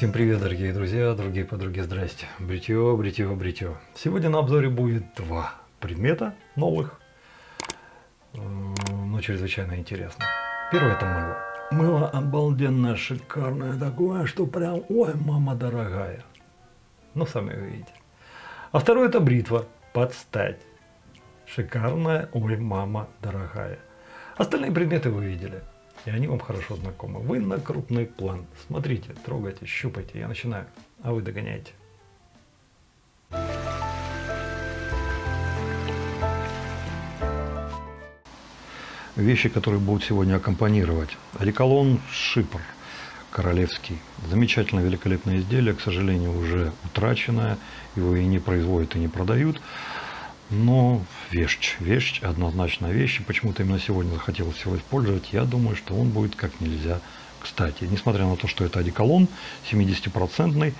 Всем привет, дорогие друзья, другие подруги, здрасте. Бритье, бритье, бритье. Сегодня на обзоре будет два предмета новых, но чрезвычайно интересно. Первое это мыло. Мыло обалденное, шикарное такое, что прям, ой, мама дорогая. Ну, сами увидите. А второе это бритва, подстать. Шикарная, ой, мама дорогая. Остальные предметы вы видели и они вам хорошо знакомы. Вы на крупный план. Смотрите, трогайте, щупайте. Я начинаю, а вы догоняете. Вещи, которые будут сегодня аккомпанировать. Реколон Шипр королевский. Замечательное, великолепное изделие, к сожалению, уже утраченное. Его и не производят, и не продают. Но вещь, вещь, однозначно вещь. Почему-то именно сегодня захотелось его использовать. Я думаю, что он будет как нельзя кстати. Несмотря на то, что это одеколон 70-процентный,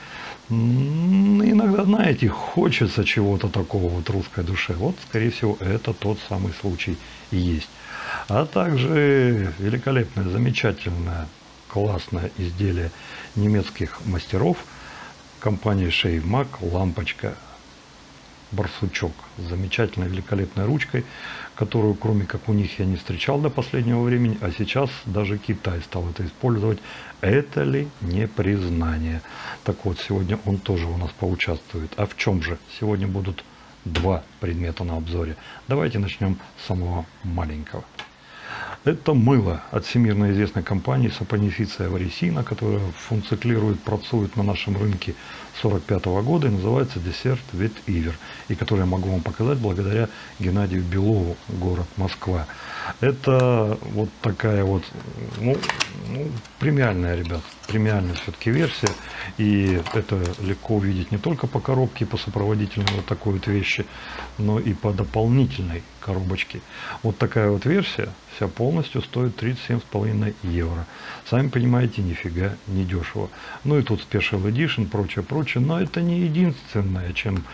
иногда, знаете, хочется чего-то такого вот русской душе. Вот, скорее всего, это тот самый случай и есть. А также великолепное, замечательное, классное изделие немецких мастеров компании Mac лампочка барсучок с замечательной великолепной ручкой, которую кроме как у них я не встречал до последнего времени, а сейчас даже Китай стал это использовать. Это ли не признание? Так вот, сегодня он тоже у нас поучаствует. А в чем же? Сегодня будут два предмета на обзоре. Давайте начнем с самого маленького. Это мыло от всемирно известной компании Сапонифиция Варисина, которая функционирует, працует на нашем рынке 45 -го года и называется десерт Вет Ивер, и который я могу вам показать благодаря Геннадию Белову, город Москва. Это вот такая вот, ну, ну премиальная, ребят, премиальная все-таки версия, и это легко увидеть не только по коробке, по сопроводительной вот такой вот вещи, но и по дополнительной коробочке. Вот такая вот версия вся полностью стоит 37,5 евро. Сами понимаете, нифига не дешево. Ну и тут Special Edition, прочее, прочее, но это не единственное, чем,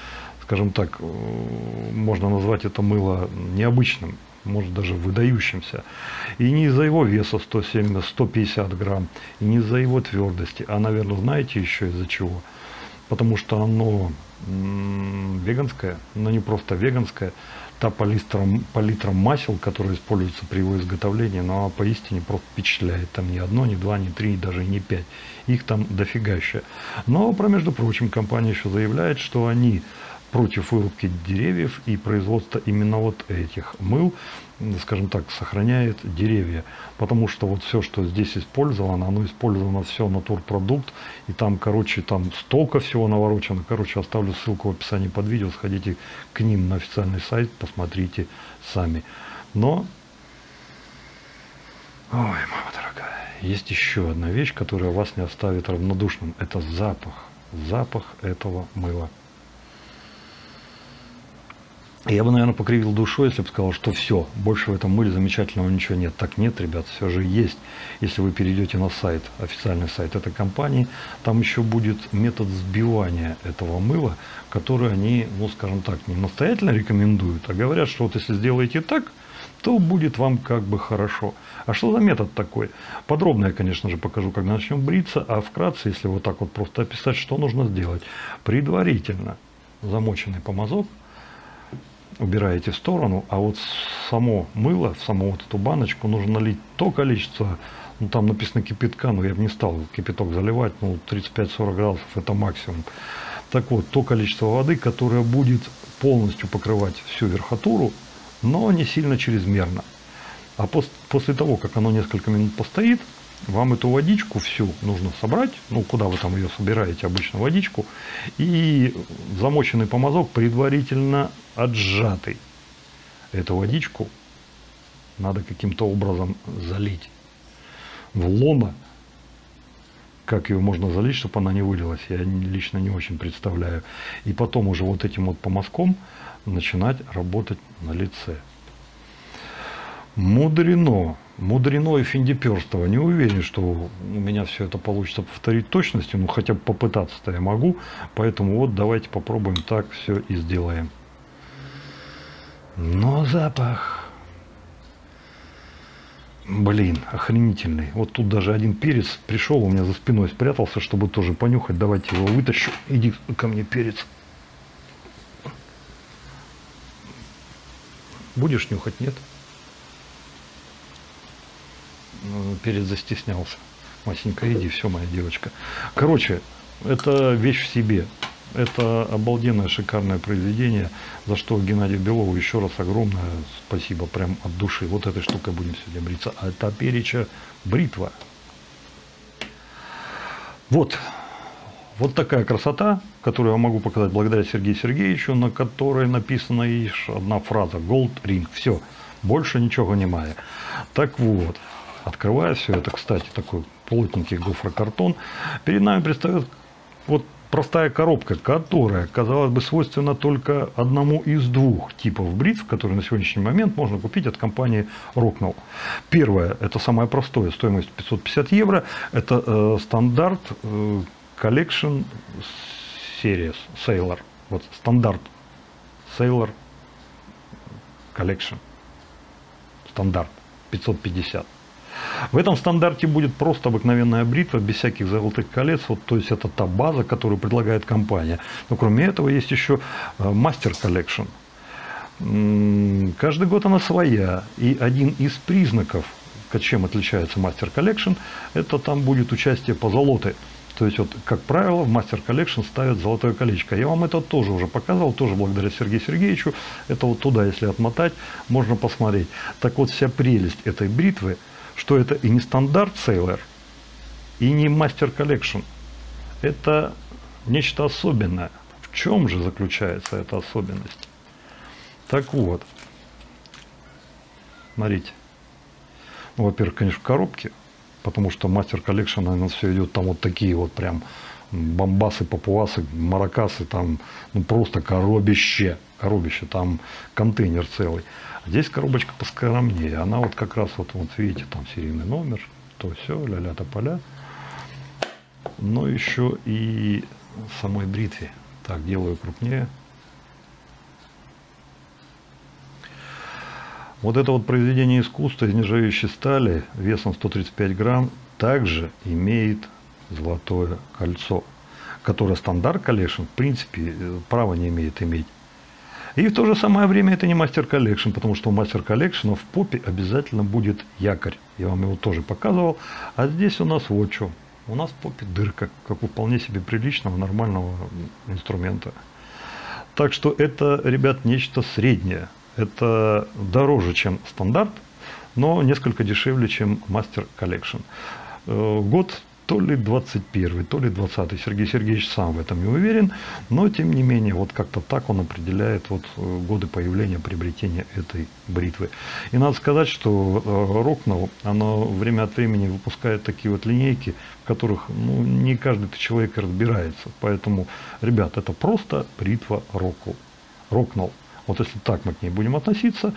скажем так, э, можно назвать это мыло необычным может даже выдающимся. И не из-за его веса 170, 150 грамм, и не из-за его твердости, а, наверное, знаете еще из-за чего? Потому что оно веганское, но не просто веганское, та палитра, палитра масел, которая используется при его изготовлении, но она поистине просто впечатляет. Там ни одно, ни два, ни три, даже не пять. Их там дофигаща. Но, про между прочим, компания еще заявляет, что они против вырубки деревьев и производства именно вот этих мыл, скажем так, сохраняет деревья. Потому что вот все, что здесь использовано, оно использовано все натурпродукт. И там, короче, там столько всего наворочено. Короче, оставлю ссылку в описании под видео. Сходите к ним на официальный сайт, посмотрите сами. Но, ой, мама дорогая, есть еще одна вещь, которая вас не оставит равнодушным. Это запах. Запах этого мыла. Я бы, наверное, покривил душой, если бы сказал, что все, больше в этом мыле замечательного ничего нет. Так нет, ребят, все же есть. Если вы перейдете на сайт, официальный сайт этой компании, там еще будет метод сбивания этого мыла, который они, ну, скажем так, не настоятельно рекомендуют, а говорят, что вот если сделаете так, то будет вам как бы хорошо. А что за метод такой? Подробно я, конечно же, покажу, когда начнем бриться, а вкратце, если вот так вот просто описать, что нужно сделать. Предварительно замоченный помазок – убираете в сторону, а вот само мыло, саму вот эту баночку нужно налить то количество, ну там написано кипятка, но я бы не стал кипяток заливать, ну 35-40 градусов это максимум. Так вот, то количество воды, которое будет полностью покрывать всю верхотуру, но не сильно чрезмерно. А пос после того, как оно несколько минут постоит, вам эту водичку всю нужно собрать, ну, куда вы там ее собираете, обычно водичку, и замоченный помазок предварительно отжатый. Эту водичку надо каким-то образом залить в лоно. Как ее можно залить, чтобы она не вылилась, я лично не очень представляю. И потом уже вот этим вот помазком начинать работать на лице. Мудрено. Мудрено и финдиперстово. Не уверен, что у меня все это получится повторить точностью, но хотя бы попытаться-то я могу. Поэтому вот давайте попробуем так все и сделаем. Но запах Блин, охренительный. Вот тут даже один перец пришел, у меня за спиной спрятался, чтобы тоже понюхать. Давайте его вытащу. Иди ко мне, перец. Будешь нюхать, нет? Ну, перец застеснялся. Масенька, иди, все, моя девочка. Короче, это вещь в себе. Это обалденное, шикарное произведение, за что Геннадию Белову еще раз огромное спасибо, прям от души. Вот этой штукой будем сегодня бриться. А это переча бритва. Вот, вот такая красота, которую я могу показать благодаря Сергею Сергеевичу, на которой написана лишь одна фраза «Gold Ring». Все, больше ничего не мая. Так вот, открывая все это, кстати, такой плотненький гофрокартон, перед нами предстает вот простая коробка, которая, казалось бы, свойственна только одному из двух типов бритв, которые на сегодняшний момент можно купить от компании Rocknell. Первое, это самое простое, стоимость 550 евро, это э, стандарт э, Collection Series Sailor. Вот стандарт Sailor Collection. Стандарт 550. В этом стандарте будет просто обыкновенная бритва, без всяких золотых колец. Вот, то есть это та база, которую предлагает компания. Но кроме этого есть еще Master Collection. Каждый год она своя. И один из признаков, чем отличается Master Collection, это там будет участие позолоты. То есть, вот, как правило, в Master Collection ставят золотое колечко. Я вам это тоже уже показывал, тоже благодаря Сергею Сергеевичу. Это вот туда, если отмотать, можно посмотреть. Так вот, вся прелесть этой бритвы – что это и не стандарт Sailor, и не Master Collection. Это нечто особенное. В чем же заключается эта особенность? Так вот, смотрите. Ну, во-первых, конечно, в коробке, потому что Master Collection, наверное, все идет там вот такие вот прям бомбасы, папуасы, маракасы, там ну, просто коробище, коробище, там контейнер целый. Здесь коробочка поскромнее. Она вот как раз вот, вот видите, там серийный номер, то все, ля-ля-тополя. Но еще и самой бритве. Так, делаю крупнее. Вот это вот произведение искусства из нержавеющей стали весом 135 грамм также имеет золотое кольцо, которое Standard Collection в принципе э, права не имеет иметь. И в то же самое время это не Master Collection, потому что у Master Collection а в попе обязательно будет якорь. Я вам его тоже показывал. А здесь у нас вот что. У нас в попе дырка, как у вполне себе приличного, нормального инструмента. Так что это, ребят, нечто среднее. Это дороже, чем стандарт, но несколько дешевле, чем Master Collection. Э, год то ли 21 то ли 20 Сергей Сергеевич сам в этом не уверен, но тем не менее, вот как-то так он определяет вот э, годы появления, приобретения этой бритвы. И надо сказать, что Rocnel, оно время от времени выпускает такие вот линейки, в которых ну, не каждый человек разбирается. Поэтому, ребят, это просто бритва Рокнелл. Вот если так мы к ней будем относиться,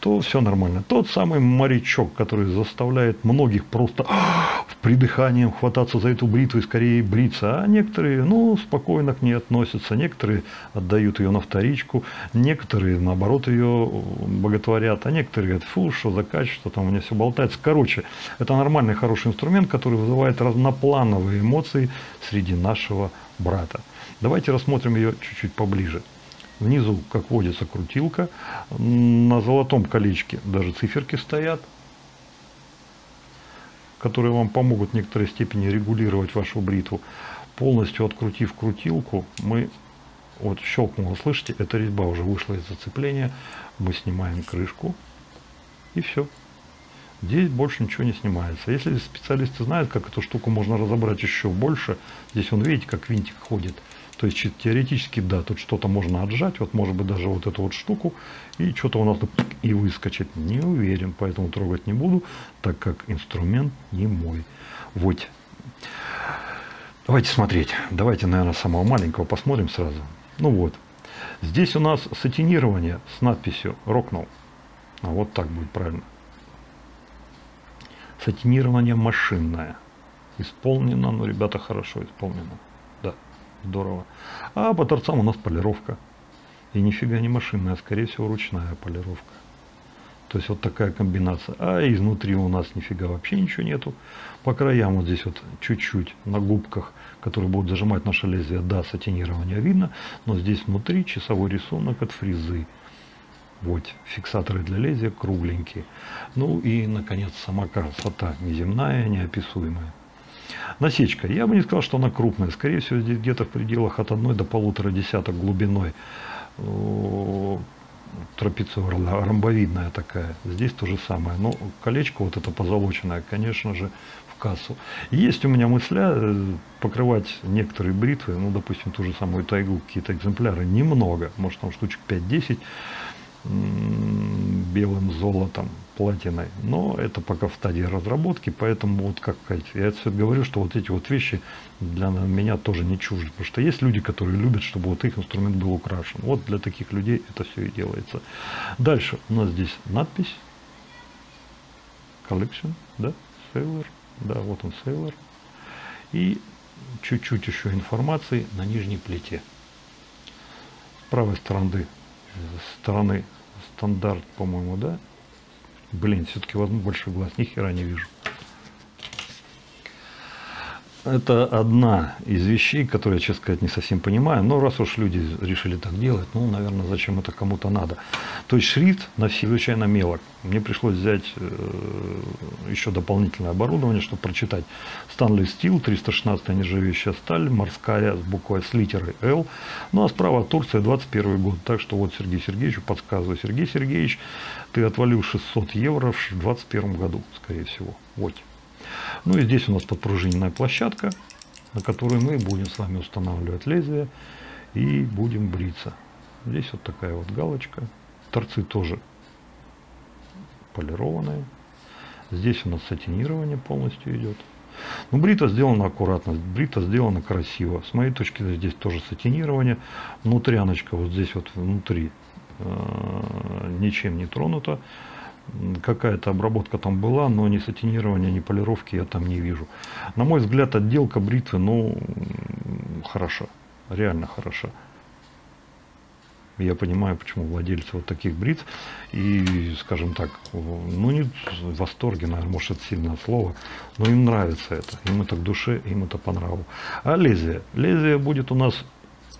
то все нормально. Тот самый морячок, который заставляет многих просто в придыханием хвататься за эту бритву и скорее бриться, а некоторые, ну, спокойно к ней относятся, некоторые отдают ее на вторичку, некоторые, наоборот, ее боготворят, а некоторые говорят, фу, что за качество, там у меня все болтается. Короче, это нормальный, хороший инструмент, который вызывает разноплановые эмоции среди нашего брата. Давайте рассмотрим ее чуть-чуть поближе. Внизу, как водится, крутилка. На золотом колечке даже циферки стоят, которые вам помогут в некоторой степени регулировать вашу бритву. Полностью открутив крутилку, мы вот щелкнуло, слышите, эта резьба уже вышла из зацепления. Мы снимаем крышку и все. Здесь больше ничего не снимается. Если специалисты знают, как эту штуку можно разобрать еще больше, здесь он, видите, как винтик ходит. То есть теоретически, да, тут что-то можно отжать, вот может быть даже вот эту вот штуку, и что-то у нас и выскочит. Не уверен, поэтому трогать не буду, так как инструмент не мой. Вот. Давайте смотреть. Давайте, наверное, самого маленького посмотрим сразу. Ну вот. Здесь у нас сатинирование с надписью «Рокнул». А вот так будет правильно. Сатинирование машинное. Исполнено, но, ребята, хорошо исполнено здорово. А по торцам у нас полировка. И нифига не машинная, а скорее всего ручная полировка. То есть вот такая комбинация. А изнутри у нас нифига вообще ничего нету. По краям вот здесь вот чуть-чуть на губках, которые будут зажимать наше лезвие, да, сатинирование видно. Но здесь внутри часовой рисунок от фрезы. Вот, фиксаторы для лезвия кругленькие. Ну и, наконец, сама красота неземная, неописуемая. Насечка. Я бы не сказал, что она крупная. Скорее всего, здесь где-то в пределах от 1 до полутора десяток глубиной трапециевая, ромбовидная такая. Здесь то же самое. Но колечко вот это позолоченное, конечно же, в кассу. Есть у меня мысля э, покрывать некоторые бритвы, ну, допустим, ту же самую тайгу, какие-то экземпляры, немного, может там штучек 5-10, белым золотом, платиной. Но это пока в стадии разработки, поэтому вот как сказать, я все говорю, что вот эти вот вещи для меня тоже не чужды. Потому что есть люди, которые любят, чтобы вот их инструмент был украшен. Вот для таких людей это все и делается. Дальше у нас здесь надпись. Collection, да, Sailor. Да, вот он Sailor. И чуть-чуть еще информации на нижней плите. С правой стороны, стороны стандарт, по-моему, да? Блин, все-таки возьму большой глаз, ни хера не вижу. Это одна из вещей, которые я, честно сказать, не совсем понимаю. Но раз уж люди решили так делать, ну, наверное, зачем это кому-то надо. То есть шрифт на чрезвычайно мелок. Мне пришлось взять э, еще дополнительное оборудование, чтобы прочитать. Stanley Steel, 316 нержавеющая сталь, морская с буквой с литерой L. Ну, а справа Турция, 21 год. Так что вот Сергей Сергеевичу подсказываю. Сергей Сергеевич, ты отвалил 600 евро в 21 году, скорее всего. Вот. Ну и здесь у нас подпружиненная площадка, на которой мы будем с вами устанавливать лезвие и будем бриться. Здесь вот такая вот галочка. Торцы тоже полированные. Здесь у нас сатинирование полностью идет. Ну, брита сделана аккуратно, брита сделана красиво. С моей точки зрения здесь тоже сатинирование. Внутряночка вот здесь вот внутри ничем не тронута какая-то обработка там была, но ни сатинирования, ни полировки я там не вижу. На мой взгляд, отделка бритвы, ну, хороша, реально хороша. Я понимаю, почему владельцы вот таких бритв и, скажем так, ну не в восторге, наверное, может это сильное слово, но им нравится это, им это к душе, им это по нраву. А лезвие? Лезвие будет у нас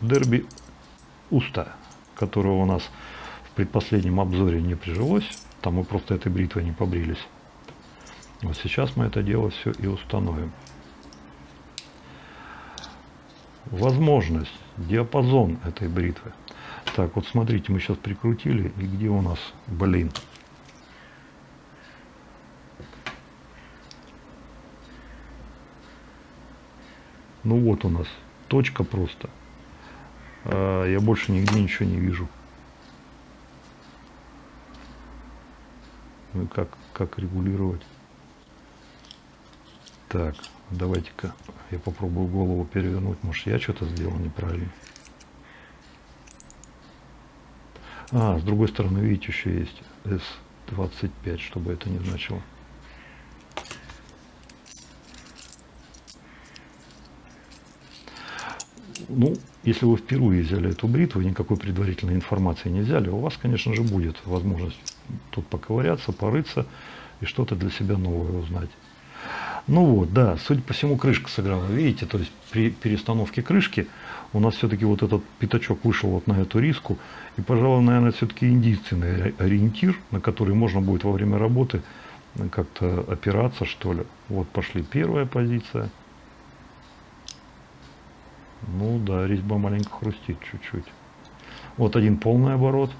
дерби уста, которого у нас в предпоследнем обзоре не прижилось. Там мы просто этой бритвой не побрились. Вот сейчас мы это дело все и установим. Возможность, диапазон этой бритвы. Так, вот смотрите, мы сейчас прикрутили, и где у нас, блин, Ну вот у нас точка просто. А, я больше нигде ничего не вижу. Ну как, как регулировать? Так, давайте-ка я попробую голову перевернуть. Может я что-то сделал неправильно. А, с другой стороны, видите, еще есть S25, чтобы это не значило. Ну, если вы впервые взяли эту бритву, никакой предварительной информации не взяли, у вас, конечно же, будет возможность тут поковыряться, порыться и что-то для себя новое узнать. Ну вот, да, судя по всему, крышка сыграла. Видите, то есть при перестановке крышки у нас все-таки вот этот пятачок вышел вот на эту риску. И, пожалуй, наверное, все-таки единственный ориентир, на который можно будет во время работы как-то опираться, что ли. Вот пошли первая позиция. Ну да, резьба маленько хрустит чуть-чуть. Вот один полный оборот.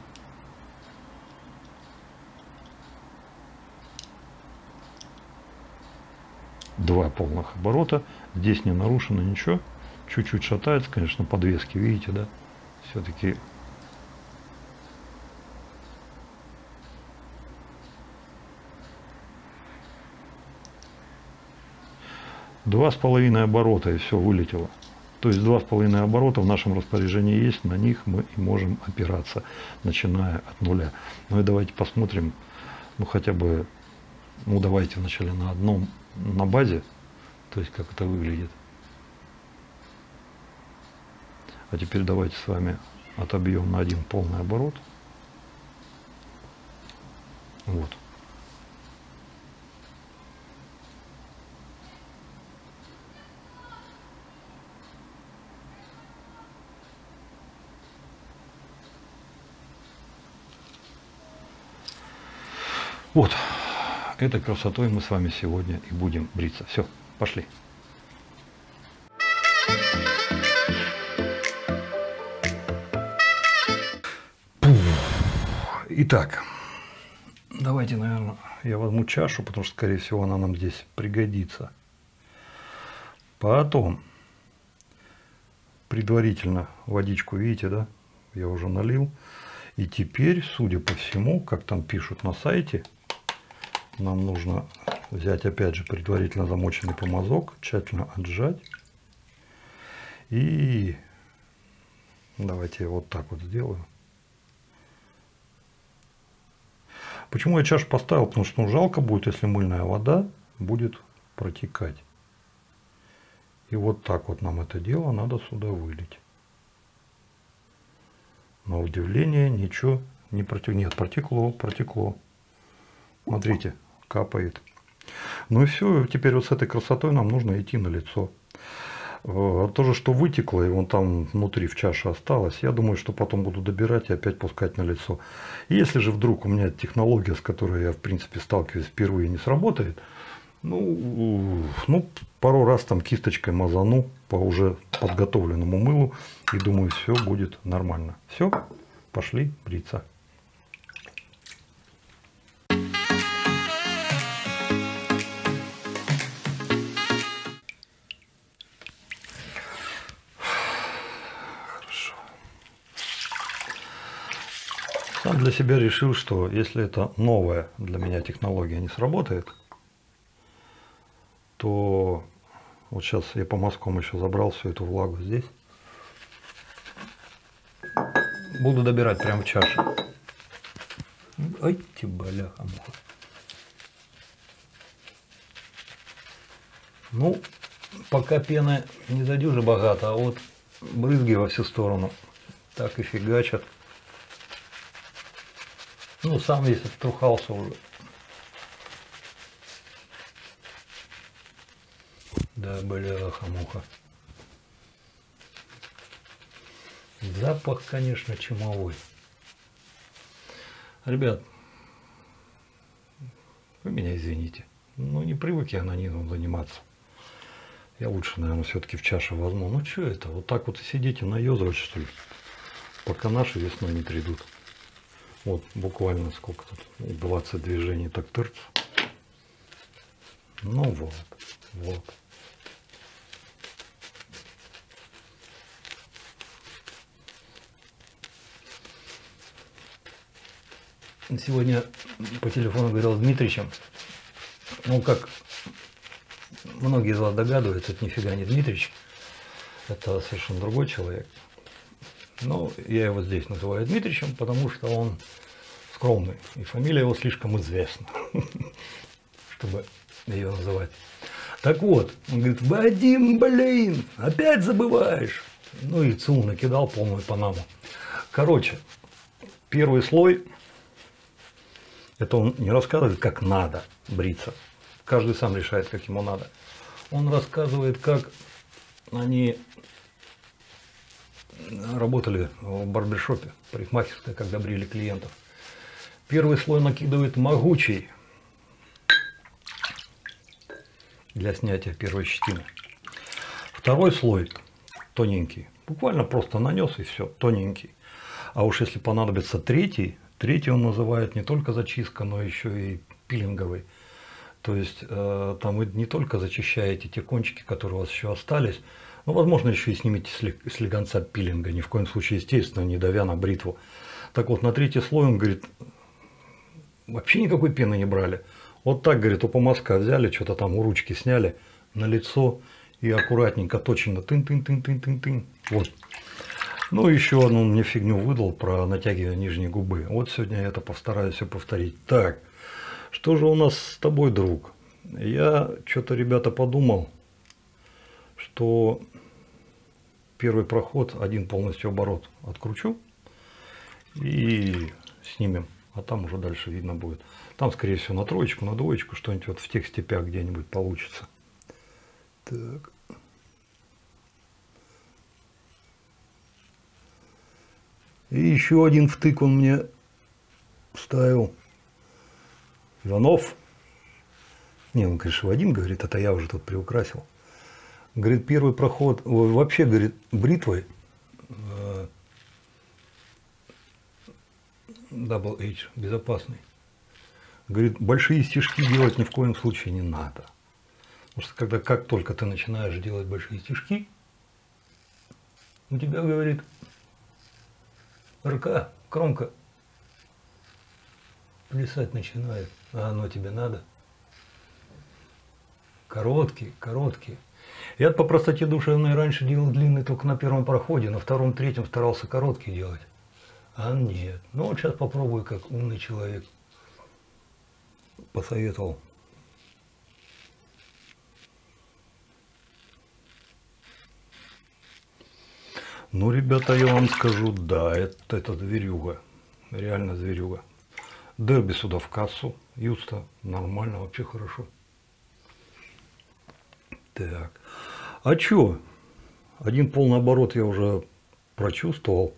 Два полных оборота. Здесь не нарушено ничего. Чуть-чуть шатается, конечно, подвески, видите, да? Все-таки два с половиной оборота и все вылетело. То есть два с половиной оборота в нашем распоряжении есть, на них мы и можем опираться, начиная от нуля. Ну и давайте посмотрим, ну хотя бы, ну давайте вначале на одном, на базе, то есть как это выглядит. А теперь давайте с вами отобьем на один полный оборот. Вот. Вот, этой красотой мы с вами сегодня и будем бриться. Все, пошли. Итак, давайте, наверное, я возьму чашу, потому что, скорее всего, она нам здесь пригодится. Потом, предварительно водичку, видите, да, я уже налил. И теперь, судя по всему, как там пишут на сайте, нам нужно взять опять же предварительно замоченный помазок, тщательно отжать. И давайте вот так вот сделаю. Почему я чашу поставил? Потому что ну, жалко будет, если мыльная вода будет протекать. И вот так вот нам это дело надо сюда вылить. На удивление ничего не протекло. Нет, протекло, протекло. Смотрите, капает. Ну и все, теперь вот с этой красотой нам нужно идти на лицо. А то же, что вытекло, и вон там внутри в чаше осталось, я думаю, что потом буду добирать и опять пускать на лицо. если же вдруг у меня технология, с которой я, в принципе, сталкиваюсь впервые, не сработает, ну, ну, пару раз там кисточкой мазану по уже подготовленному мылу, и думаю, все будет нормально. Все, пошли бриться. Для себя решил, что если это новая для меня технология не сработает, то вот сейчас я по мазкам еще забрал всю эту влагу здесь. Буду добирать прямо в чаше. Ай, ты бляха. Ну, пока пены не задюжи богато, а вот брызги во всю сторону так и фигачат. Ну, сам весь оттрухался уже. Да, бляха-муха. Запах, конечно, чумовой. Ребят, вы меня извините. Ну, не привык я анонизмом заниматься. Я лучше, наверное, все-таки в чашу возьму. Ну, что это? Вот так вот и сидите наезывать, что ли? Пока наши весной не придут. Вот буквально сколько тут, 20 движений так тырц. Ну вот, вот. Сегодня по телефону говорил с Дмитричем. Ну, как многие из вас догадываются, это нифига не Дмитрич. Это совершенно другой человек. Но я его здесь называю Дмитричем, потому что он скромный, и фамилия его слишком известна, чтобы ее называть. Так вот, он говорит, Вадим, блин, опять забываешь. Ну и ЦУ накидал полную панаму. Короче, первый слой, это он не рассказывает, как надо бриться. Каждый сам решает, как ему надо. Он рассказывает, как они работали в барбершопе, парикмахерской, когда брили клиентов. Первый слой накидывает могучий для снятия первой щетины. Второй слой тоненький, буквально просто нанес и все, тоненький. А уж если понадобится третий, третий он называет не только зачистка, но еще и пилинговый. То есть э, там вы не только зачищаете те кончики, которые у вас еще остались, ну, возможно, еще и снимите слегонца пилинга, ни в коем случае, естественно, не давя на бритву. Так вот, на третий слой он говорит, вообще никакой пены не брали. Вот так, говорит, у помазка взяли, что-то там у ручки сняли на лицо и аккуратненько, точно, тын-тын-тын-тын-тын-тын. Вот. Ну, еще одну мне фигню выдал про натягивание нижней губы. Вот сегодня я это постараюсь все повторить. Так, что же у нас с тобой, друг? Я что-то, ребята, подумал, что первый проход, один полностью оборот откручу и снимем, а там уже дальше видно будет. Там, скорее всего, на троечку, на двоечку, что-нибудь вот в тех степях где-нибудь получится. Так. И еще один втык он мне ставил. Иванов. Не, он, конечно, в один говорит, это я уже тут приукрасил. Говорит, первый проход, вообще, говорит, бритвой э, Double H, безопасный. Говорит, большие стежки делать ни в коем случае не надо. Потому что когда как только ты начинаешь делать большие стежки, у тебя, говорит, рука, кромка плясать начинает. А оно тебе надо? Короткие, короткие. Я по простоте душевной раньше делал длинный только на первом проходе, на втором, третьем старался короткий делать. А нет. Ну вот сейчас попробую, как умный человек посоветовал. Ну, ребята, я вам скажу, да, это, это зверюга. Реально зверюга. Дерби сюда в кассу. Юста нормально, вообще хорошо. Так. А чё? Один полный оборот я уже прочувствовал.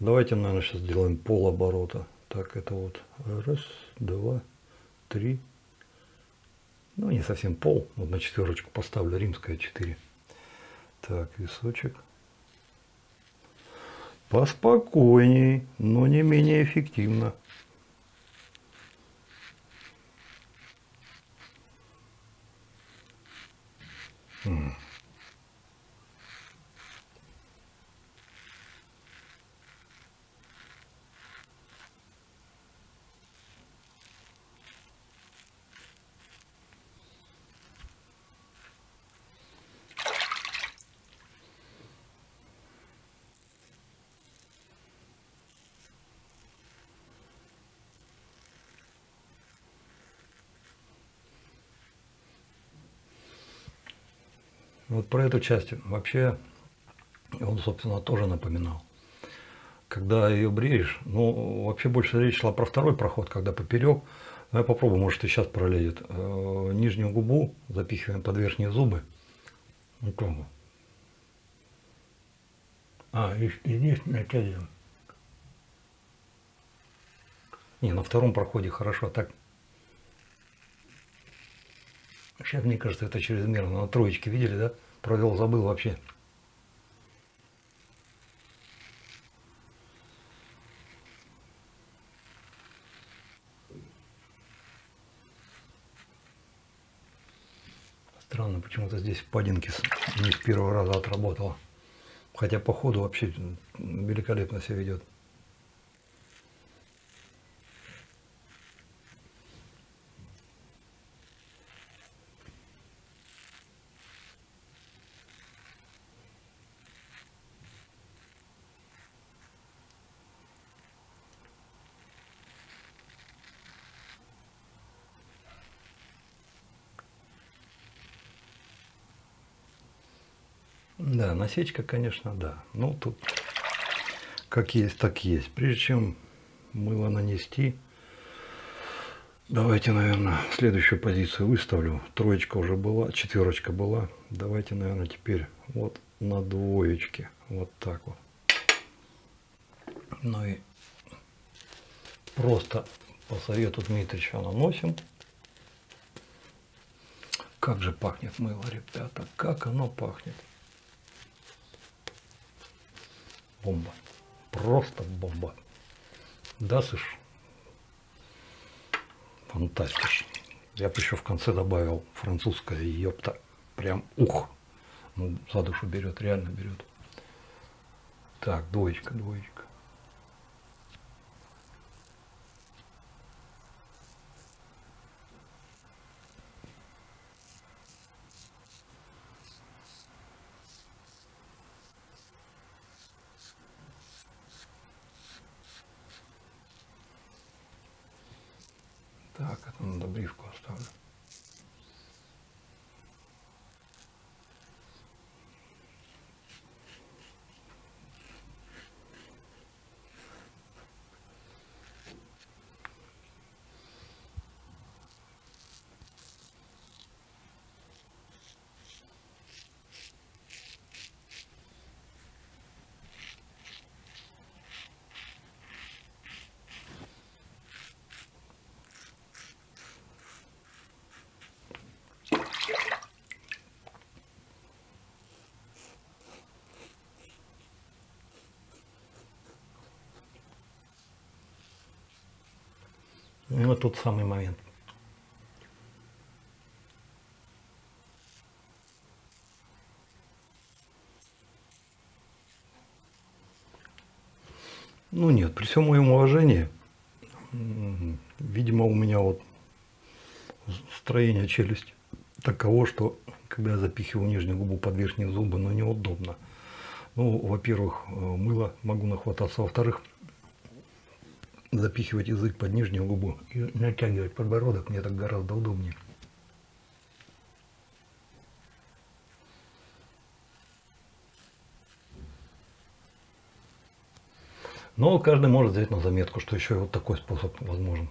Давайте, наверное, сейчас сделаем пол оборота. Так, это вот раз, два, три. Ну, не совсем пол. Вот на четверочку поставлю. Римская 4. Так, височек. Поспокойней, но не менее эффективно. Hmm. Вот про эту часть вообще он, собственно, тоже напоминал. Когда ее бреешь, ну, вообще больше речь шла про второй проход, когда поперек. Ну, я попробую, может, и сейчас пролезет. Э, нижнюю губу запихиваем под верхние зубы. Ну, кому? А, и, и здесь натягиваем. Не, на втором проходе хорошо, а так Сейчас, мне кажется, это чрезмерно. На троечке видели, да? Провел, забыл вообще. Странно, почему-то здесь впадинки не с первого раза отработала. Хотя по ходу вообще великолепно себя ведет. Да, насечка, конечно, да. Ну, тут как есть, так есть. Прежде чем мыло нанести, давайте, наверное, следующую позицию выставлю. Троечка уже была, четверочка была. Давайте, наверное, теперь вот на двоечке. Вот так вот. Ну и просто по совету Дмитрича наносим. Как же пахнет мыло, ребята, как оно пахнет. Бомба. Просто бомба. Да, слышь? Фантастиш. Я бы еще в конце добавил французское ёпта. Прям ух. Ну, за душу берет, реально берет. Так, двоечка, двоечка. Так, это надо брифку оставлю. Вот тот самый момент. Ну нет, при всем моем уважении, видимо, у меня вот строение челюсти таково, что когда я запихиваю нижнюю губу под верхние зубы, ну неудобно. Ну, во-первых, э, мыло могу нахвататься, во-вторых, запихивать язык под нижнюю губу и натягивать подбородок мне так гораздо удобнее. Но каждый может взять на заметку, что еще и вот такой способ возможен.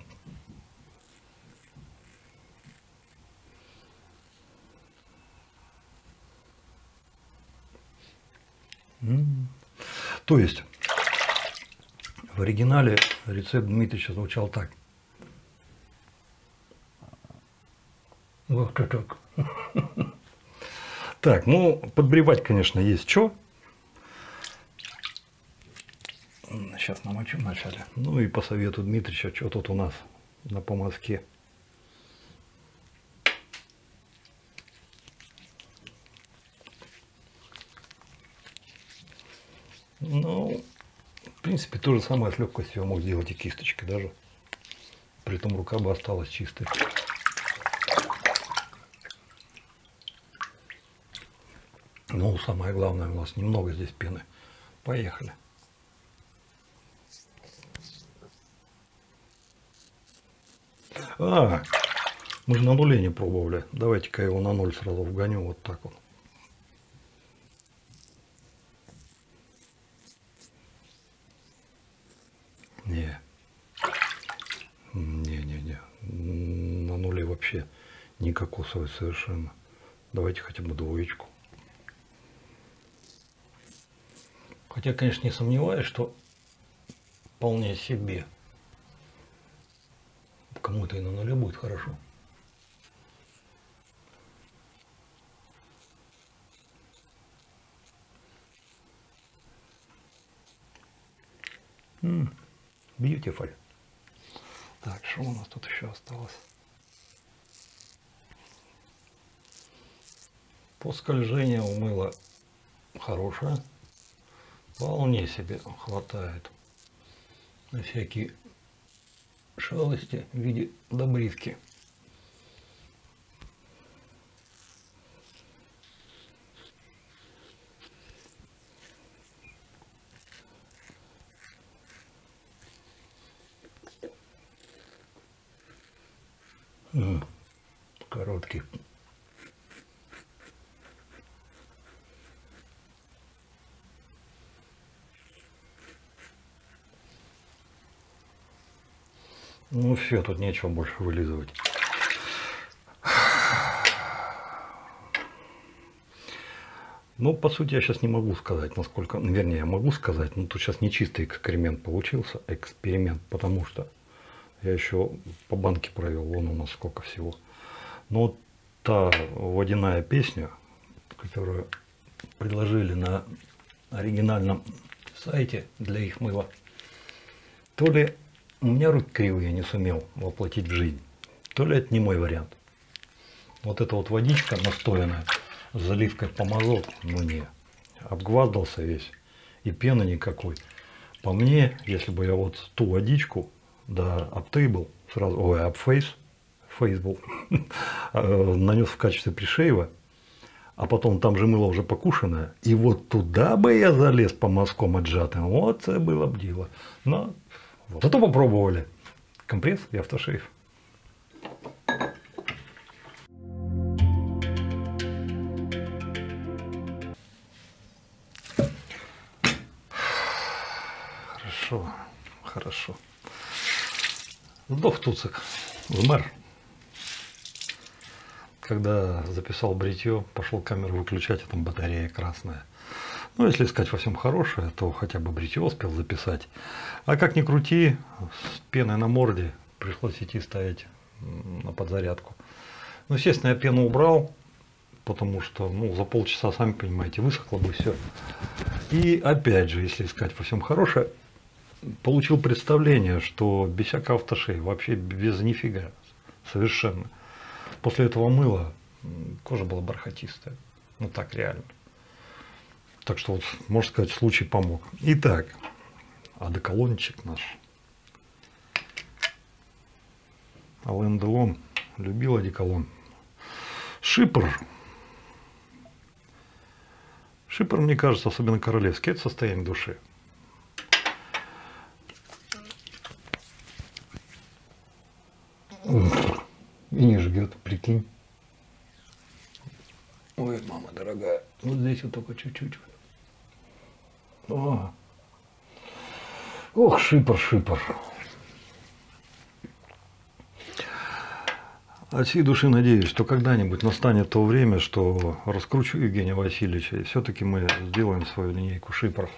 То есть в оригинале рецепт Дмитрича звучал так. Вот так. Так, ну, подбревать, конечно, есть что. Сейчас намочу вначале. Ну и по совету Дмитрича, что тут у нас на помазке. Ну, в принципе, то же самое с легкостью я мог сделать и кисточкой даже. При этом рука бы осталась чистой. Ну, самое главное у нас немного здесь пены. Поехали. А, мы же на нуле не пробовали. Давайте-ка его на ноль сразу вгоню вот так вот. Не. Не-не-не. На нуле вообще кокосовый совершенно. Давайте хотя бы двоечку. Хотя, конечно, не сомневаюсь, что вполне себе Кому-то и на нуле будет хорошо. Beautiful. Так, что у нас тут еще осталось? По скольжению у мыла хорошее. Вполне себе хватает на всякие шалости в виде добривки. Короткий. Ну все, тут нечего больше вылизывать. Ну, по сути, я сейчас не могу сказать, насколько, ну, вернее, я могу сказать, но тут сейчас не чистый эксперимент получился, эксперимент, потому что я еще по банке провел, вон у нас сколько всего. Но та водяная песня, которую предложили на оригинальном сайте для их мыла, то ли у меня руки кривые, я не сумел воплотить в жизнь. То ли это не мой вариант. Вот эта вот водичка настоянная с заливкой помазок, ну не, обгваздался весь. И пены никакой. По мне, если бы я вот ту водичку, да, обтейбл, сразу, ой, обфейс, фейсбул, нанес в качестве пришеева, а потом там же мыло уже покушенное, и вот туда бы я залез по мазкам отжатым, вот это было бы дело. Но вот. Зато попробовали компресс и автошейф. Хорошо, хорошо. Сдох Туцик, вмер. Когда записал бритье, пошел камеру выключать, а там батарея красная. Ну, если искать во всем хорошее, то хотя бы бритье успел записать. А как ни крути, с пеной на морде пришлось идти ставить на подзарядку. Ну, естественно, я пену убрал, потому что ну, за полчаса, сами понимаете, высохло бы все. И опять же, если искать во всем хорошее, получил представление, что без всякого автошей, вообще без нифига, совершенно. После этого мыла кожа была бархатистая. Ну так реально. Так что вот, можно сказать, случай помог. Итак, одеколончик наш. Ален Делон любил одеколон. Шипр. Шипр, мне кажется, особенно королевский, это состояние души. И не жгет, прикинь. Ой, мама дорогая, вот здесь вот только чуть-чуть. Ох, шипр, шипр. От всей души надеюсь, что когда-нибудь настанет то время, что раскручу Евгения Васильевича, и все-таки мы сделаем свою линейку шипров.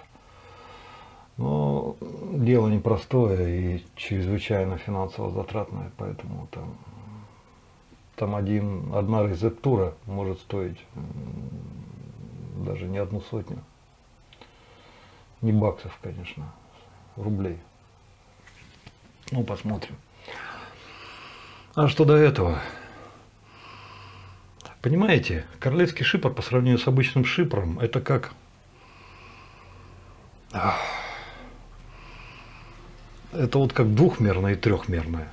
Но дело непростое и чрезвычайно финансово затратное, поэтому там, там один, одна рецептура может стоить даже не одну сотню. Не баксов, конечно, рублей. Ну, посмотрим. А что до этого? Понимаете, королевский шипр по сравнению с обычным шипром, это как... Это вот как двухмерное и трехмерное.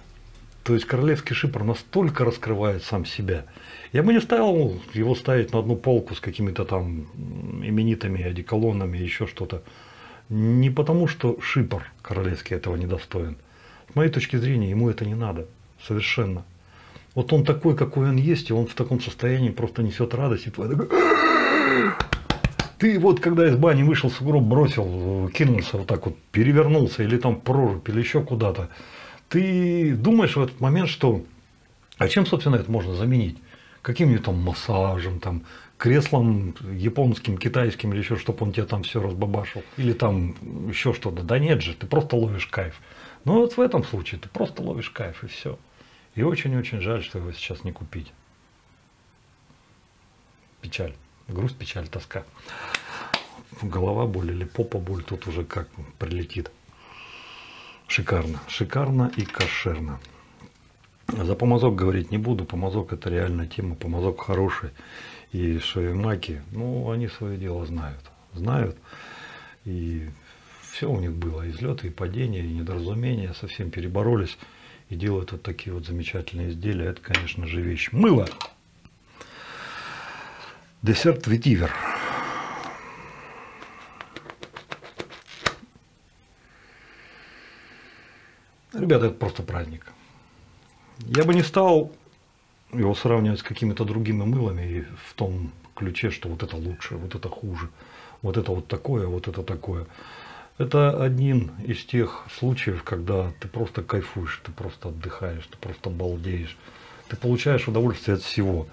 То есть королевский шипр настолько раскрывает сам себя. Я бы не ставил его ставить на одну полку с какими-то там именитыми одеколонами, еще что-то. Не потому, что шипр королевский этого недостоин. С моей точки зрения, ему это не надо. Совершенно. Вот он такой, какой он есть, и он в таком состоянии просто несет радость. И твой такой... Ты вот, когда из бани вышел, сугроб бросил, кинулся вот так вот, перевернулся, или там прорубь, или еще куда-то, ты думаешь в этот момент, что... А чем, собственно, это можно заменить? Каким-нибудь там массажем, там, креслом японским, китайским или еще, чтобы он тебе там все разбабашил. Или там еще что-то. Да нет же, ты просто ловишь кайф. Ну вот в этом случае ты просто ловишь кайф и все. И очень-очень жаль, что его сейчас не купить. Печаль. Грусть, печаль, тоска. Голова боль или попа боль тут уже как прилетит. Шикарно. Шикарно и кошерно. За помазок говорить не буду. Помазок это реальная тема. Помазок хороший. И шоемаки, ну, они свое дело знают. Знают. И все у них было. И взлеты, и падения, и недоразумения. Совсем переборолись и делают вот такие вот замечательные изделия. Это, конечно же, вещь. Мыло. Десерт ветивер. Ребята, это просто праздник. Я бы не стал его сравнивать с какими-то другими мылами в том ключе, что вот это лучше, вот это хуже, вот это вот такое, вот это такое. Это один из тех случаев, когда ты просто кайфуешь, ты просто отдыхаешь, ты просто балдеешь. Ты получаешь удовольствие от всего.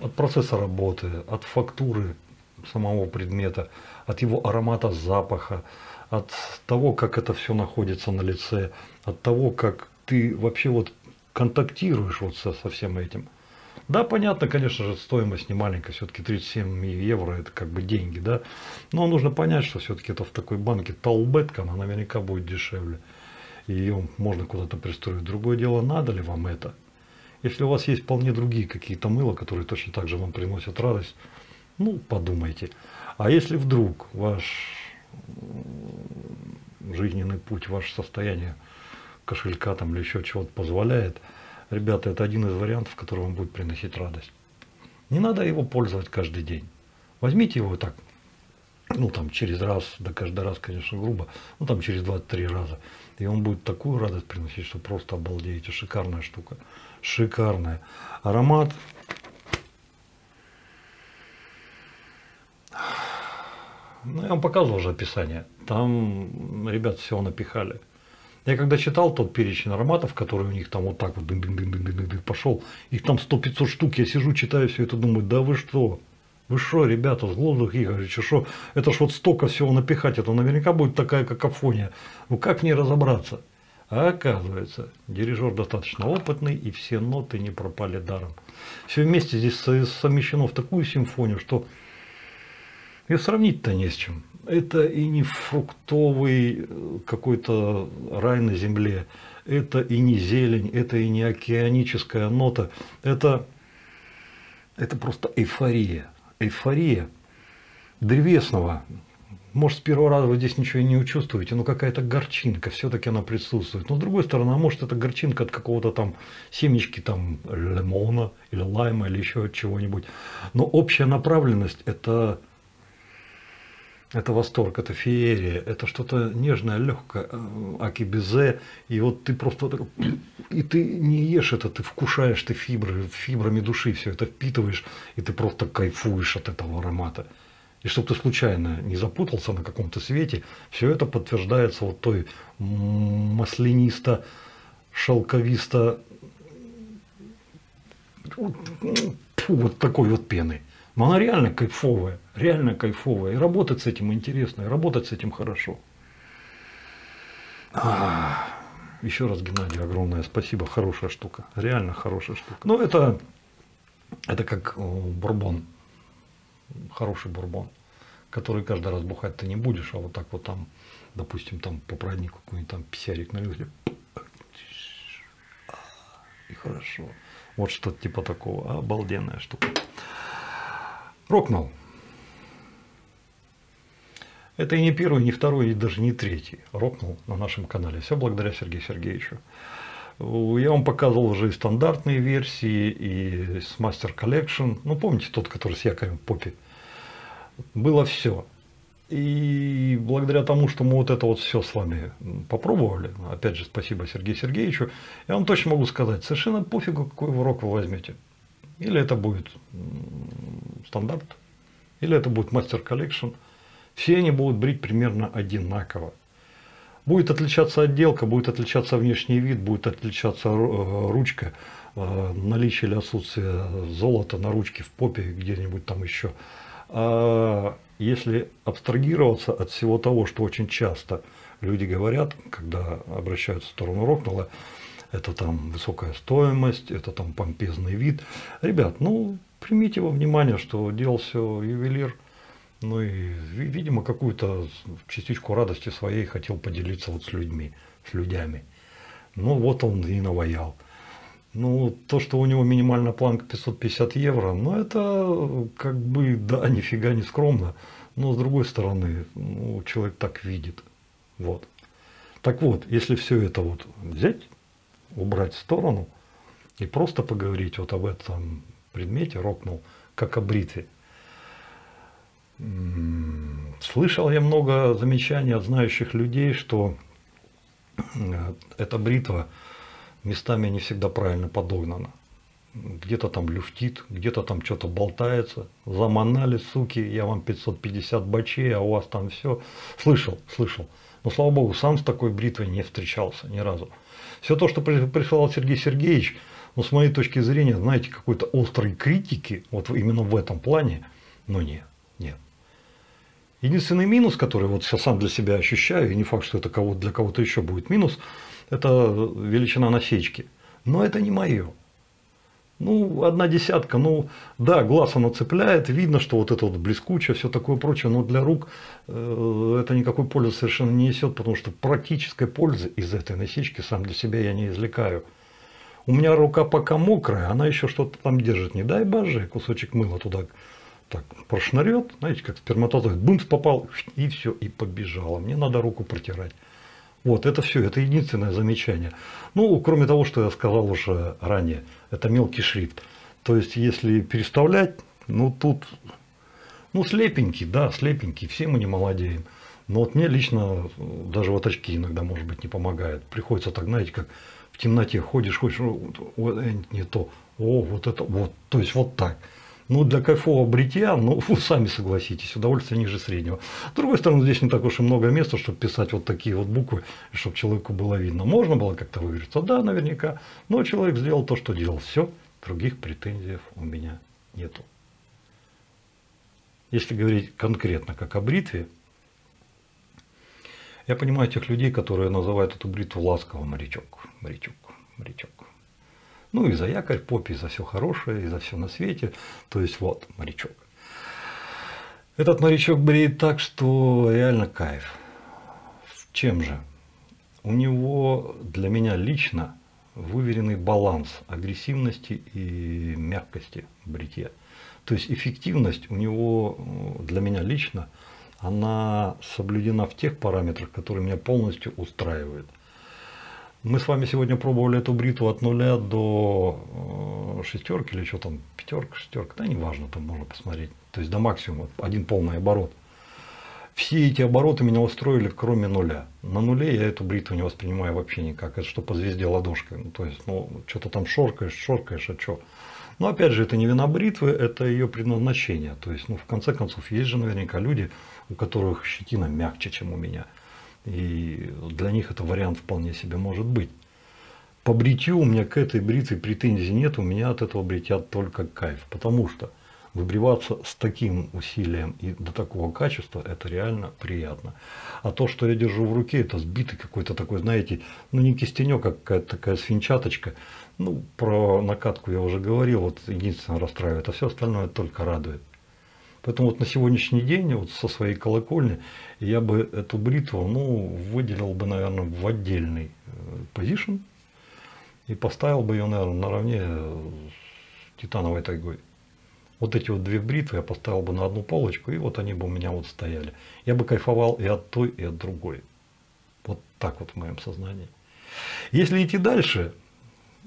От процесса работы, от фактуры самого предмета, от его аромата, запаха, от того, как это все находится на лице, от того, как ты вообще вот контактируешь вот со, со всем этим. Да, понятно, конечно же, стоимость не маленькая, все-таки 37 евро это как бы деньги, да. Но нужно понять, что все-таки это в такой банке Талбетка, она наверняка будет дешевле. И ее можно куда-то пристроить. Другое дело, надо ли вам это? Если у вас есть вполне другие какие-то мыла, которые точно так же вам приносят радость, ну, подумайте. А если вдруг ваш жизненный путь, ваше состояние кошелька там или еще чего-то позволяет – Ребята, это один из вариантов, который вам будет приносить радость. Не надо его пользовать каждый день. Возьмите его так, ну там через раз, да каждый раз, конечно, грубо, ну там через 2-3 раза. И он будет такую радость приносить, что просто обалдеете. Шикарная штука. Шикарная. Аромат. Ну, я вам показывал уже описание. Там ребят всего напихали. Я когда читал тот перечень ароматов, который у них там вот так вот дын -дын -дын -дын -дын -дын пошел, их там 100-500 штук, я сижу, читаю все это, думаю, да вы что? Вы что, ребята, с глазу Игоревича, что? Это ж вот столько всего напихать, это наверняка будет такая какофония. Ну как в ней разобраться? А оказывается, дирижер достаточно опытный, и все ноты не пропали даром. Все вместе здесь совмещено в такую симфонию, что И сравнить-то не с чем. Это и не фруктовый э, какой-то рай на земле, это и не зелень, это и не океаническая нота, это, это просто эйфория. Эйфория древесного. Может, с первого раза вы здесь ничего и не чувствуете, но какая-то горчинка, все-таки она присутствует. Но с другой стороны, а может, это горчинка от какого-то там семечки там лимона или лайма или еще от чего-нибудь. Но общая направленность – это это восторг, это феерия, это что-то нежное, легкое, э, аки безе, и вот ты просто и ты не ешь это, ты вкушаешь, ты фибры, фибрами души все это впитываешь, и ты просто кайфуешь от этого аромата. И чтобы ты случайно не запутался на каком-то свете, все это подтверждается вот той маслянисто, шелковисто, вот такой вот пеной. Но она реально кайфовая, реально кайфовая. И работать с этим интересно, и работать с этим хорошо. А, еще раз, Геннадий, огромное спасибо. Хорошая штука. Реально хорошая штука. Ну, это, это как бурбон. Хороший бурбон. Который каждый раз бухать ты не будешь, а вот так вот там, допустим, там по празднику какой-нибудь там писярик налил. И хорошо. Вот что-то типа такого. Обалденная штука. Рокнул. Это и не первый, не второй, и даже не третий рокнул на нашем канале. Все благодаря Сергею Сергеевичу. Я вам показывал уже и стандартные версии, и с Master Collection. Ну, помните тот, который с якорем Поппи? Было все. И благодаря тому, что мы вот это вот все с вами попробовали, опять же, спасибо Сергею Сергеевичу, я вам точно могу сказать, совершенно пофигу, какой вы Rocnel возьмете. Или это будет стандарт, или это будет Master Collection. Все они будут брить примерно одинаково. Будет отличаться отделка, будет отличаться внешний вид, будет отличаться э, ручка, э, наличие или отсутствие золота на ручке, в попе, где-нибудь там еще. А если абстрагироваться от всего того, что очень часто люди говорят, когда обращаются в сторону Рокнелла, это там высокая стоимость, это там помпезный вид. Ребят, ну, примите во внимание, что делал все ювелир, ну и, видимо, какую-то частичку радости своей хотел поделиться вот с людьми, с людьми. Ну, вот он и наваял. Ну, то, что у него минимальная планка 550 евро, ну, это как бы, да, нифига не скромно. Но с другой стороны, ну, человек так видит. Вот. Так вот, если все это вот взять, убрать в сторону и просто поговорить вот об этом предмете, рокнул, как о бритве. Слышал я много замечаний от знающих людей, что э, эта бритва местами не всегда правильно подогнана. Где-то там люфтит, где-то там что-то болтается. Заманали, суки, я вам 550 бачей, а у вас там все. Слышал, слышал. Но, слава богу, сам с такой бритвой не встречался ни разу. Все то, что присылал Сергей Сергеевич, ну, с моей точки зрения, знаете, какой-то острой критики, вот именно в этом плане, но нет, нет. Единственный минус, который вот я сам для себя ощущаю, и не факт, что это кого для кого-то еще будет минус, это величина насечки. Но это не мое. Ну, одна десятка, ну, да, глаз она цепляет, видно, что вот это вот блескучее, все такое прочее, но для рук э, это никакой пользы совершенно не несет, потому что практической пользы из этой насечки сам для себя я не извлекаю. У меня рука пока мокрая, она еще что-то там держит, не дай боже, кусочек мыла туда так прошнырет, знаете, как сперматозоид, бумс попал, и все, и побежало. Мне надо руку протирать. Вот, это все, это единственное замечание. Ну, кроме того, что я сказал уже ранее, это мелкий шрифт. То есть, если переставлять, ну, тут, ну, слепенький, да, слепенький, все мы не молодеем. Но вот мне лично даже вот очки иногда, может быть, не помогает. Приходится так, знаете, как в темноте ходишь, ходишь, вот, не то, о, вот это, вот, то есть вот так. Ну, для кайфового бритья, ну, сами согласитесь, удовольствие ниже среднего. С другой стороны, здесь не так уж и много места, чтобы писать вот такие вот буквы, чтобы человеку было видно. Можно было как-то выразиться? Да, наверняка. Но человек сделал то, что делал. Все, других претензий у меня нету. Если говорить конкретно как о бритве, я понимаю тех людей, которые называют эту бритву ласково морячок, морячок, морячок. Ну и за якорь попе, и за все хорошее, и за все на свете. То есть вот, морячок. Этот морячок бреет так, что реально кайф. В чем же? У него для меня лично выверенный баланс агрессивности и мягкости бритья. То есть эффективность у него для меня лично, она соблюдена в тех параметрах, которые меня полностью устраивают. Мы с вами сегодня пробовали эту бритву от нуля до э, шестерки или что там, пятерка, шестерка, да неважно, там можно посмотреть. То есть до максимума, один полный оборот. Все эти обороты меня устроили, кроме нуля. На нуле я эту бритву не воспринимаю вообще никак. Это что по звезде ладошкой. Ну, то есть, ну, что-то там шоркаешь, шоркаешь, а что. Но опять же, это не вина бритвы, это ее предназначение. То есть, ну, в конце концов, есть же наверняка люди, у которых щетина мягче, чем у меня. И для них это вариант вполне себе может быть. По бритью у меня к этой бритве претензий нет, у меня от этого бритья только кайф. Потому что выбриваться с таким усилием и до такого качества, это реально приятно. А то, что я держу в руке, это сбитый какой-то такой, знаете, ну не кистенек, а какая-то такая свинчаточка. Ну, про накатку я уже говорил, вот единственное расстраивает, а все остальное только радует. Поэтому вот на сегодняшний день вот со своей колокольни я бы эту бритву ну, выделил бы, наверное, в отдельный позишн и поставил бы ее, наверное, наравне с титановой тайгой. Вот эти вот две бритвы я поставил бы на одну полочку, и вот они бы у меня вот стояли. Я бы кайфовал и от той, и от другой. Вот так вот в моем сознании. Если идти дальше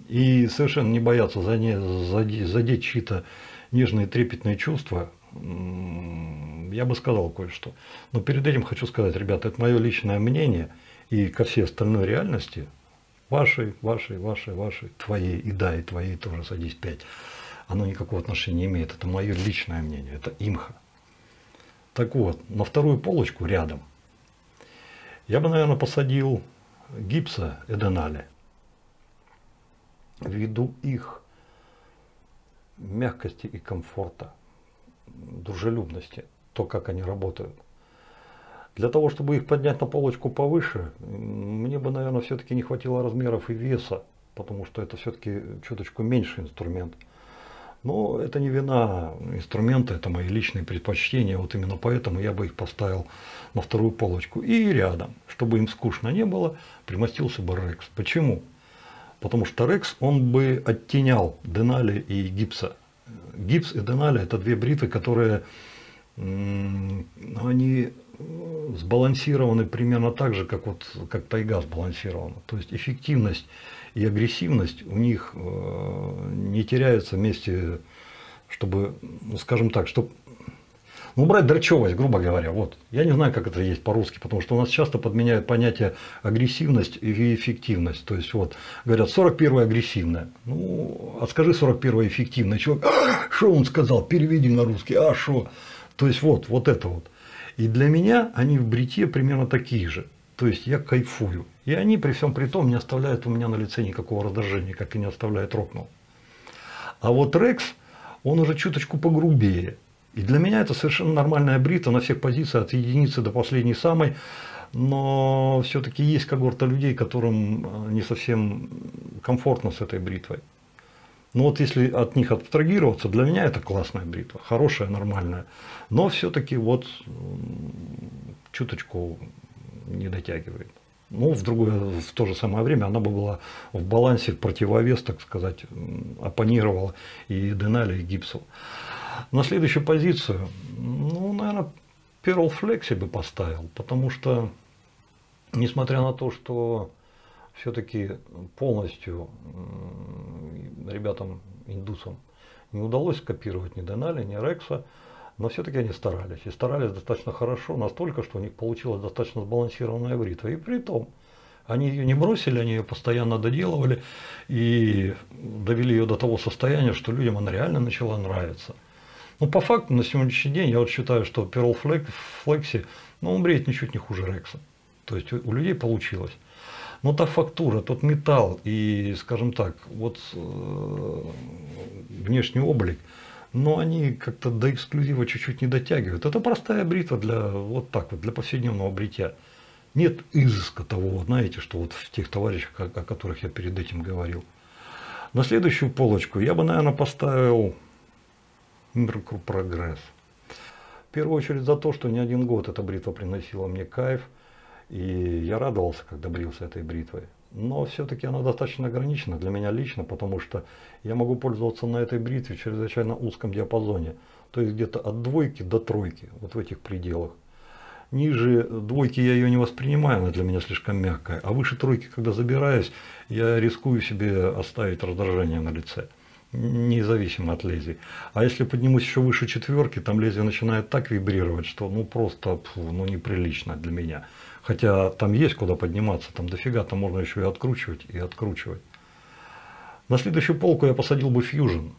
и совершенно не бояться задеть, задеть чьи-то нежные трепетные чувства, я бы сказал кое-что. Но перед этим хочу сказать, ребята, это мое личное мнение, и ко всей остальной реальности, вашей, вашей, вашей, вашей, твоей, и да, и твоей тоже садись пять, оно никакого отношения не имеет. Это мое личное мнение, это имха. Так вот, на вторую полочку рядом я бы, наверное, посадил гипса Эденали. Ввиду их мягкости и комфорта дружелюбности, то, как они работают. Для того, чтобы их поднять на полочку повыше, мне бы, наверное, все-таки не хватило размеров и веса, потому что это все-таки чуточку меньший инструмент. Но это не вина инструмента, это мои личные предпочтения. Вот именно поэтому я бы их поставил на вторую полочку. И рядом, чтобы им скучно не было, примостился бы Рекс. Почему? Потому что Рекс, он бы оттенял Денали и Гипса гипс и денали – это две бритвы, которые они сбалансированы примерно так же, как, вот, как тайга сбалансирована. То есть эффективность и агрессивность у них э, не теряются вместе, чтобы, ну, скажем так, чтобы ну, брать дрочевость, грубо говоря, вот. Я не знаю, как это есть по-русски, потому что у нас часто подменяют понятие агрессивность и эффективность. То есть, вот, говорят, 41 агрессивная. Ну, а скажи 41 эффективная. Человек, что он сказал, переведи на русский, а что? То есть, вот, вот это вот. И для меня они в бритье примерно такие же. То есть, я кайфую. И они при всем при том не оставляют у меня на лице никакого раздражения, как и не оставляет Рокнул. А вот Рекс, он уже чуточку погрубее. И для меня это совершенно нормальная брита на всех позициях, от единицы до последней самой. Но все-таки есть когорта людей, которым э, не совсем комфортно с этой бритвой. Но вот если от них абстрагироваться, для меня это классная бритва, хорошая, нормальная. Но все-таки вот чуточку не дотягивает. Ну, в, другое, в то же самое время она бы была в балансе, в противовес, так сказать, оппонировала и Денали, и Гипсу. На следующую позицию, ну, наверное, Pearl Flexi бы поставил, потому что, несмотря на то, что все-таки полностью ребятам, индусам, не удалось скопировать ни Денали, ни Рекса, но все-таки они старались. И старались достаточно хорошо, настолько, что у них получилась достаточно сбалансированная бритва. И при том, они ее не бросили, они ее постоянно доделывали и довели ее до того состояния, что людям она реально начала нравиться. Ну, по факту, на сегодняшний день, я вот считаю, что Pearl Flexi, ну, он бреет ничуть не хуже Рекса. То есть, у людей получилось. Но та фактура, тот металл и, скажем так, вот э, внешний облик, но они как-то до эксклюзива чуть-чуть не дотягивают. Это простая бритва для вот так вот, для повседневного бритья. Нет изыска того, знаете, что вот в тех товарищах, о, о которых я перед этим говорил. На следующую полочку я бы, наверное, поставил Мирку прогресс. В первую очередь за то, что не один год эта бритва приносила мне кайф, и я радовался, когда брился этой бритвой. Но все-таки она достаточно ограничена для меня лично, потому что я могу пользоваться на этой бритве в чрезвычайно узком диапазоне. То есть где-то от двойки до тройки, вот в этих пределах. Ниже двойки я ее не воспринимаю, она для меня слишком мягкая. А выше тройки, когда забираюсь, я рискую себе оставить раздражение на лице. Независимо от лезвий. А если поднимусь еще выше четверки, там лезвие начинает так вибрировать, что ну просто фу, ну, неприлично для меня. Хотя там есть куда подниматься, там дофига, там можно еще и откручивать, и откручивать. На следующую полку я посадил бы фьюжн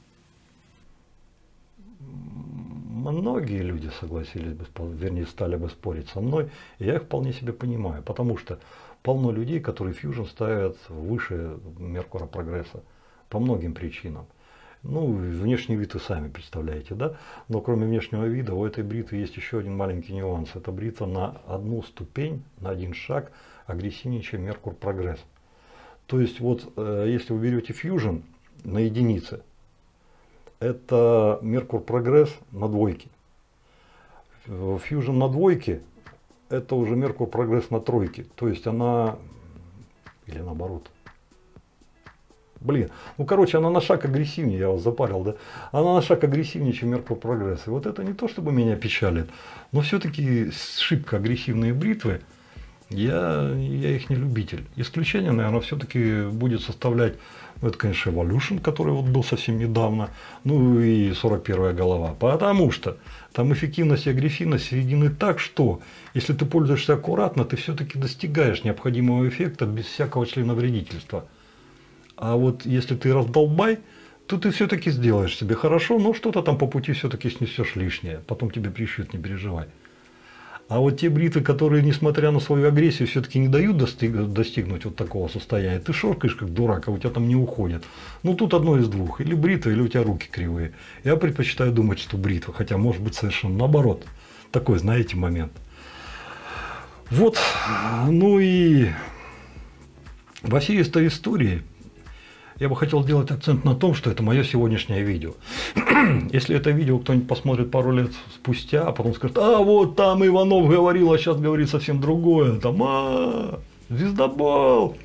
многие люди согласились бы, вернее, стали бы спорить со мной, и я их вполне себе понимаю, потому что полно людей, которые фьюжн ставят выше Меркура прогресса по многим причинам. Ну, внешний вид вы сами представляете, да? Но кроме внешнего вида у этой бритвы есть еще один маленький нюанс. Это бритва на одну ступень, на один шаг агрессивнее, чем Меркур прогресс. То есть вот э, если вы берете фьюжн на единице, это Меркур Прогресс на двойке. Fusion на двойке это уже Меркур Прогресс на тройке. То есть она, или наоборот, Блин, ну короче, она на шаг агрессивнее, я вас запарил, да? Она на шаг агрессивнее, чем Меркур Прогресс. И вот это не то, чтобы меня печалит, но все-таки шибко агрессивные бритвы, я, я их не любитель. Исключение, наверное, все-таки будет составлять ну, это, конечно, Evolution, который вот был совсем недавно, ну и 41 голова. Потому что там эффективность и агрессивность сведены так, что если ты пользуешься аккуратно, ты все-таки достигаешь необходимого эффекта без всякого членовредительства. А вот если ты раздолбай, то ты все-таки сделаешь себе хорошо, но что-то там по пути все-таки снесешь лишнее. Потом тебе прищут, не переживай. А вот те бритвы, которые, несмотря на свою агрессию, все-таки не дают достиг, достигнуть вот такого состояния, ты шоркаешь как дурак, а у тебя там не уходит. Ну тут одно из двух, или бритва, или у тебя руки кривые. Я предпочитаю думать, что бритва, хотя может быть совершенно наоборот. Такой, знаете, момент. Вот, ну и во всей этой истории я бы хотел сделать акцент на том, что это мое сегодняшнее видео. Если это видео кто-нибудь посмотрит пару лет спустя, а потом скажет, а вот там Иванов говорил, а сейчас говорит совсем другое, там, а, звездобол.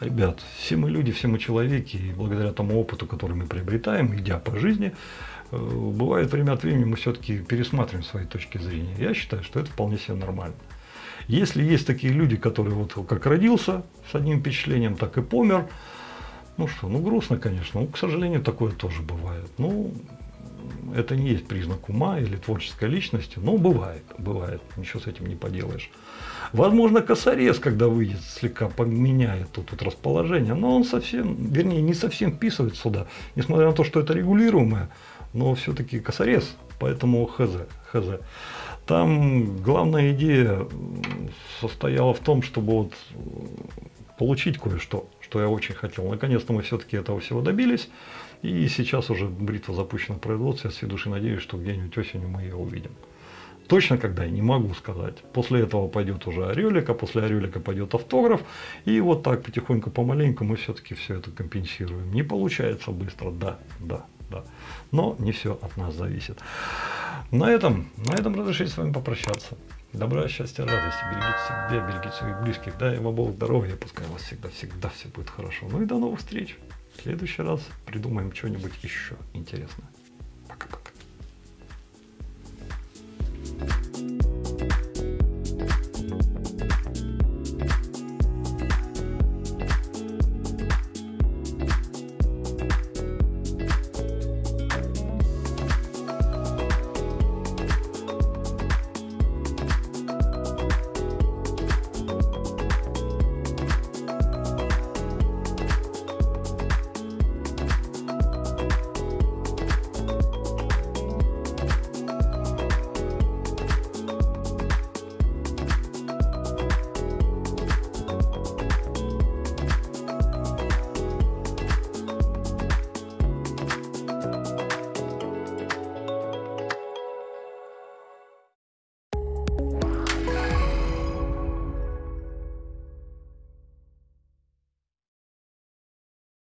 Ребят, все мы люди, все мы человеки, и благодаря тому опыту, который мы приобретаем, идя по жизни, э, бывает время от времени мы все-таки пересматриваем свои точки зрения. Я считаю, что это вполне себе нормально. Если есть такие люди, которые вот как родился с одним впечатлением, так и помер, ну что, ну грустно, конечно. Ну, к сожалению, такое тоже бывает. Ну, это не есть признак ума или творческой личности, но бывает, бывает, ничего с этим не поделаешь. Возможно, косорез, когда выйдет, слегка поменяет тут вот расположение, но он совсем, вернее, не совсем вписывает сюда, несмотря на то, что это регулируемое, но все-таки косорез, поэтому хз, хз. Там главная идея состояла в том, чтобы вот получить кое-что, что я очень хотел. Наконец-то мы все-таки этого всего добились. И сейчас уже бритва запущена в производстве. Я с души надеюсь, что где-нибудь осенью мы ее увидим. Точно когда я не могу сказать. После этого пойдет уже орелика, после орелика пойдет автограф. И вот так потихоньку, помаленьку мы все-таки все это компенсируем. Не получается быстро, да, да, да. Но не все от нас зависит. На этом, на этом разрешите с вами попрощаться. Добра, счастья, радости. Берегите себя, берегите своих близких. Дай вам Бог здоровья. Пускай у вас всегда-всегда все будет хорошо. Ну и до новых встреч. В следующий раз придумаем что-нибудь еще интересное. Пока-пока.